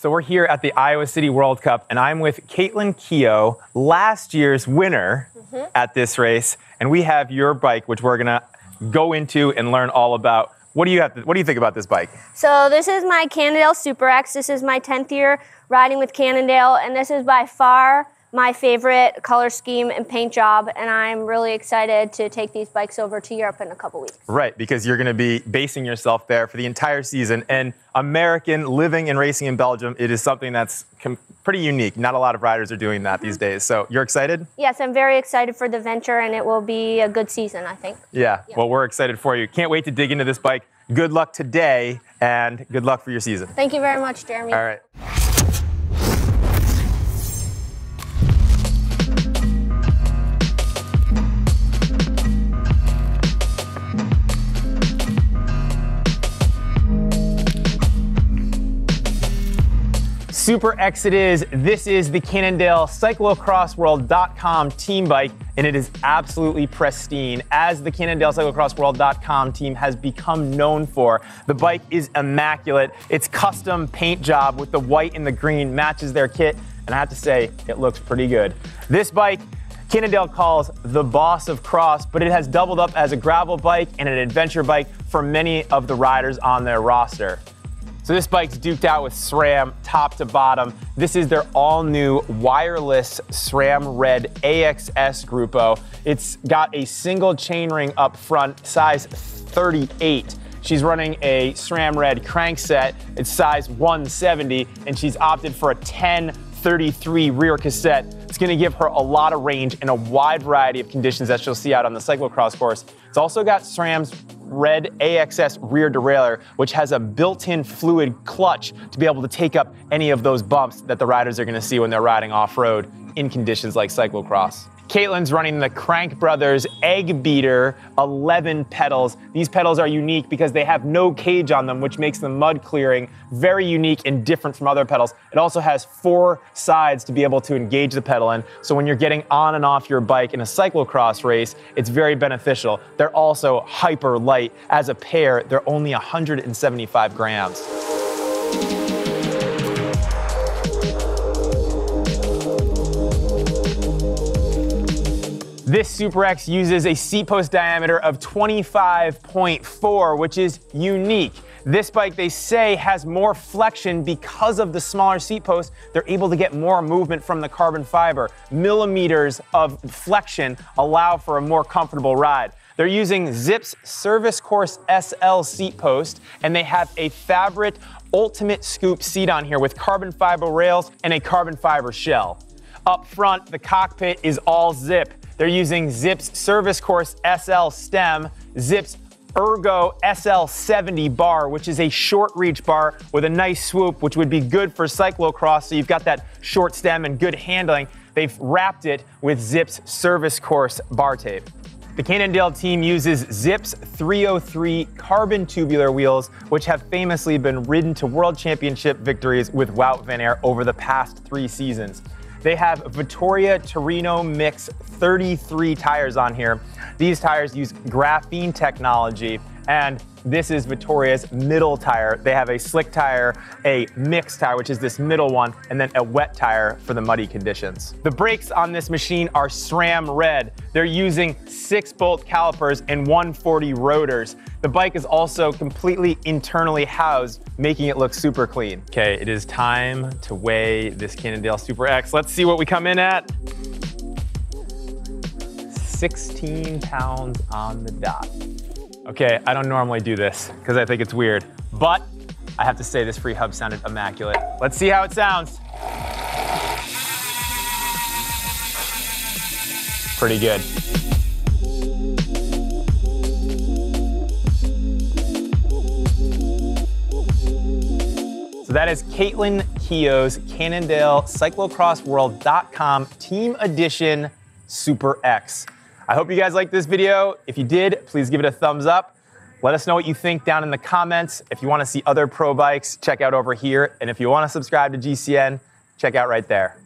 So we're here at the Iowa City World Cup, and I'm with Caitlin Keough, last year's winner mm-hmm. at this race, and we have your bike, which we're gonna go into and learn all about. What do you have? To, what do you think about this bike? So this is my Cannondale Super X. This is my 10th year riding with Cannondale, and this is by far my favorite color scheme and paint job, and I'm really excited to take these bikes over to Europe in a couple weeks. Right, because you're going to be basing yourself there for the entire season. And American living and racing in Belgium, it is something that's pretty unique. Not a lot of riders are doing that mm-hmm. these days. So you're excited? Yes, I'm very excited for the venture, and it will be a good season, I think. Yeah, yeah. well, we're excited for you. Can't wait to dig into this bike. Good luck today, and good luck for your season. Thank you very much, Jeremy. All right. Super X it is. This is the Cannondale CyclocrossWorld.com team bike, and it is absolutely pristine, as the Cannondale CyclocrossWorld.com team has become known for. The bike is immaculate. Its custom paint job with the white and the green matches their kit, and I have to say, it looks pretty good. This bike Cannondale calls the boss of cross, but it has doubled up as a gravel bike and an adventure bike for many of the riders on their roster. So this bike's duped out with SRAM top to bottom. This is their all new wireless SRAM Red AXS Gruppo. It's got a single chainring up front, size 38. She's running a SRAM Red crankset. It's size 170, and she's opted for a 1033 rear cassette. It's going to give her a lot of range in a wide variety of conditions that she'll see out on the cyclocross course. It's also got SRAM's red AXS rear derailleur, which has a built-in fluid clutch to be able to take up any of those bumps that the riders are gonna see when they're riding off-road in conditions like cyclocross. Caitlin's running the Crank Brothers Egg Beater 11 pedals. These pedals are unique because they have no cage on them, which makes the mud clearing very unique and different from other pedals. It also has four sides to be able to engage the pedal in. So when you're getting on and off your bike in a cyclocross race, it's very beneficial. They're also hyper light. As a pair, they're only 175 grams. This Super X uses a seat post diameter of 25.4, which is unique. This bike, they say, has more flexion because of the smaller seat post. They're able to get more movement from the carbon fiber. Millimeters of flexion allow for a more comfortable ride. They're using Zipp's Service Course SL seat post, and they have a Fabric Ultimate Scoop seat on here with carbon fiber rails and a carbon fiber shell. Up front, the cockpit is all Zipp. They're using Zipp's Service Course SL stem, Zipp's Ergo SL70 bar, which is a short reach bar with a nice swoop, which would be good for cyclocross. So you've got that short stem and good handling. They've wrapped it with Zipp's Service Course bar tape. The Cannondale team uses Zipp's 303 carbon tubular wheels, which have famously been ridden to world championship victories with Wout van Aert over the past three seasons. They have Vittoria Terreno Mix 33 tires on here. These tires use graphene technology and this is Vittoria's middle tire. They have a slick tire, a mixed tire, which is this middle one, and then a wet tire for the muddy conditions. The brakes on this machine are SRAM red. They're using six bolt calipers and 140 rotors. The bike is also completely internally housed, making it look super clean. Okay, it is time to weigh this Cannondale Super X. Let's see what we come in at. 16 pounds on the dot. Okay, I don't normally do this because I think it's weird, but I have to say this free hub sounded immaculate. Let's see how it sounds. Pretty good. So that is Caitlin Keough's Cannondale CyclocrossWorld.com Team Edition Super X. I hope you guys liked this video. If you did, please give it a thumbs up. Let us know what you think down in the comments. If you want to see other pro bikes, check out over here. And if you want to subscribe to GCN, check out right there.